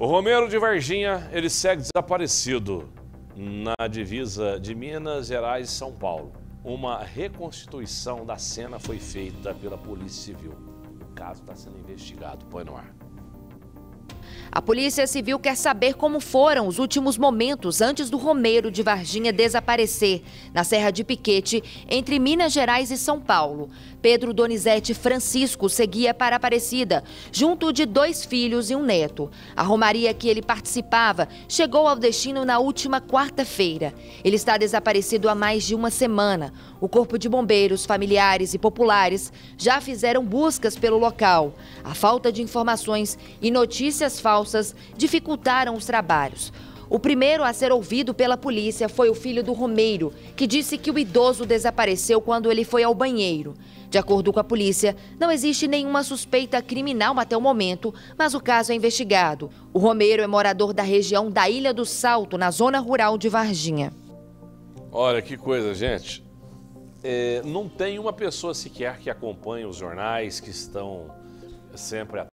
O Romero de Varginha, ele segue desaparecido na divisa de Minas Gerais e São Paulo. Uma reconstituição da cena foi feita pela Polícia Civil. O caso está sendo investigado. Põe no ar. A Polícia Civil quer saber como foram os últimos momentos antes do Romeiro de Varginha desaparecer, na Serra de Piquete, entre Minas Gerais e São Paulo. Pedro Donizete Francisco seguia para Aparecida, junto de dois filhos e um neto. A romaria que ele participava chegou ao destino na última quarta-feira. Ele está desaparecido há mais de uma semana. O Corpo de Bombeiros, familiares e populares já fizeram buscas pelo local. A falta de informações e notícias falsas dificultaram os trabalhos. O primeiro a ser ouvido pela polícia foi o filho do Romeiro, que disse que o idoso desapareceu quando ele foi ao banheiro. De acordo com a polícia, não existe nenhuma suspeita criminal até o momento, mas o caso é investigado. O Romeiro é morador da região da Ilha do Salto, na zona rural de Varginha. Olha que coisa, gente. É, não tem uma pessoa sequer que acompanha os jornais, que estão sempre